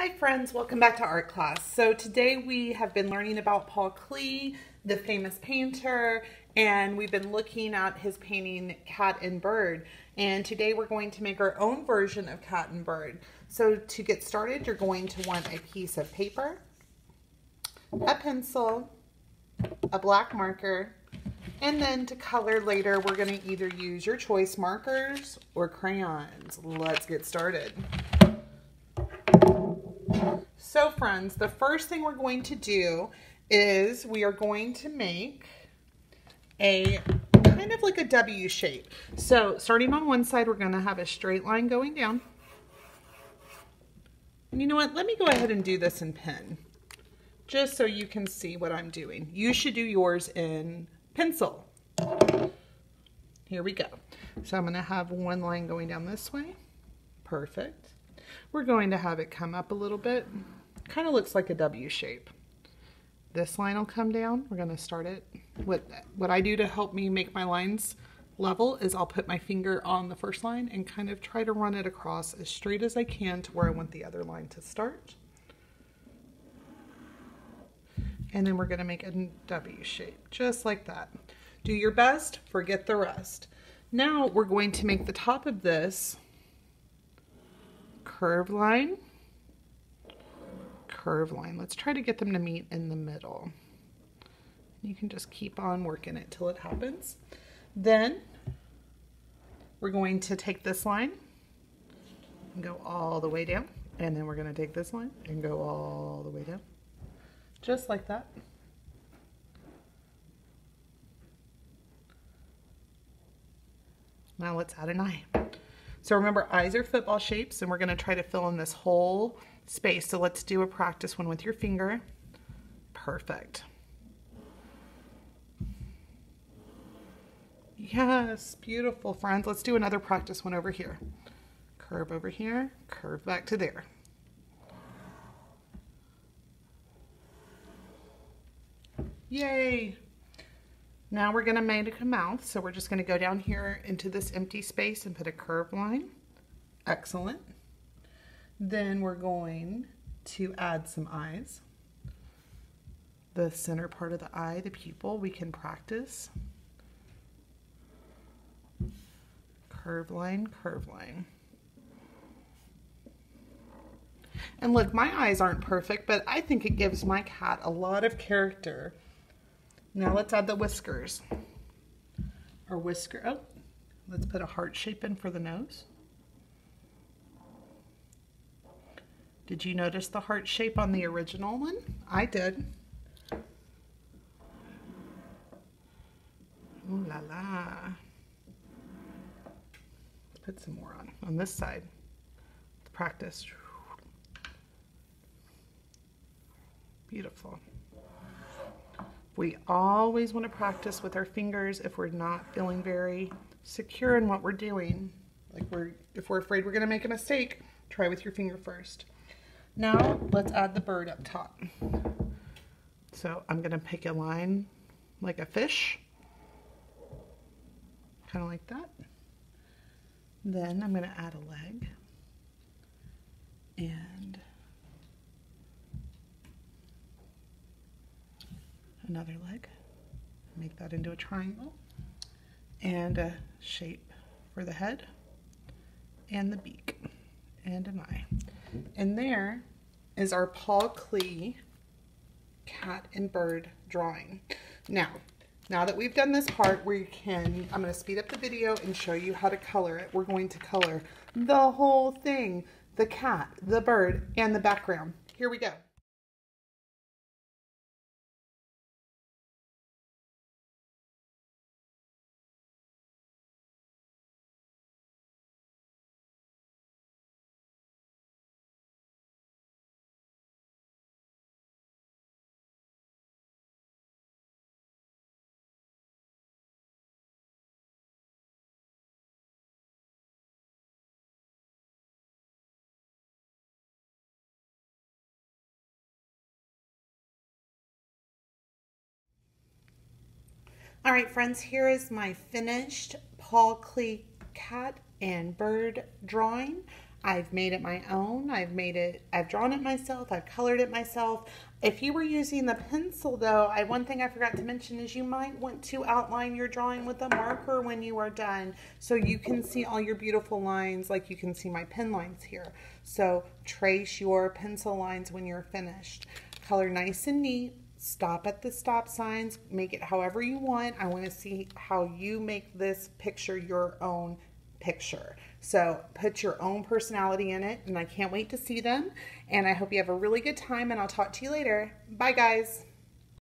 Hi friends, welcome back to art class. So today we have been learning about Paul Klee, the famous painter, and we've been looking at his painting Cat and Bird. And today we're going to make our own version of Cat and Bird. So to get started, you're going to want a piece of paper, a pencil, a black marker, and then to color later, we're gonna either use your choice markers or crayons. Let's get started. So friends, the first thing we're going to do is we are going to make a kind of like a W shape. So starting on one side, we're going to have a straight line going down. And you know what? Let me go ahead and do this in pen just so you can see what I'm doing. You should do yours in pencil. Here we go. So I'm going to have one line going down this way. Perfect. We're going to have it come up a little bit. Kind of looks like a W shape. This line will come down. We're going to start it. What, what I do to help me make my lines level is I'll put my finger on the first line and kind of try to run it across as straight as I can to where I want the other line to start. And then we're going to make a W shape, just like that. Do your best, forget the rest. Now we're going to make the top of this curve line, curve line. Let's try to get them to meet in the middle. You can just keep on working it till it happens. Then we're going to take this line and go all the way down. And then we're going to take this line and go all the way down. Just like that. Now let's add an eye. So remember, eyes are football shapes, and we're going to try to fill in this whole space. So let's do a practice one with your finger. Perfect. Yes, beautiful, friends. Let's do another practice one over here. Curve over here, curve back to there. Yay! Now we're going to make a mouth, so we're just going to go down here into this empty space and put a curved line. Excellent. Then we're going to add some eyes. The center part of the eye, the pupil, we can practice. Curve line, curve line. And look, my eyes aren't perfect, but I think it gives my cat a lot of character. Now let's add the whiskers. Or whisker, oh, let's put a heart shape in for the nose. Did you notice the heart shape on the original one? I did. Ooh la la. Let's put some more on, on this side. Let's practice. Beautiful. We always want to practice with our fingers if we're not feeling very secure in what we're doing. Like we're, if we're afraid we're going to make a mistake, try with your finger first. Now let's add the bird up top. So I'm going to pick a line like a fish, kind of like that. Then I'm going to add a leg and another leg, make that into a triangle, and a shape for the head, and the beak, and an eye. And there is our Paul Klee cat and bird drawing. Now, now that we've done this part, we can, I'm going to speed up the video and show you how to color it. We're going to color the whole thing, the cat, the bird, and the background. Here we go. All right, friends, here is my finished Paul Klee cat and bird drawing. I've made it my own. I've made it, I've drawn it myself. I've colored it myself. If you were using the pencil though, I one thing I forgot to mention is you might want to outline your drawing with a marker when you are done so you can see all your beautiful lines like you can see my pen lines here. So trace your pencil lines when you're finished. Color nice and neat. Stop at the stop signs. Make it however you want. I want to see how you make this picture your own picture. So put your own personality in it, and I can't wait to see them. And I hope you have a really good time, and I'll talk to you later. Bye, guys.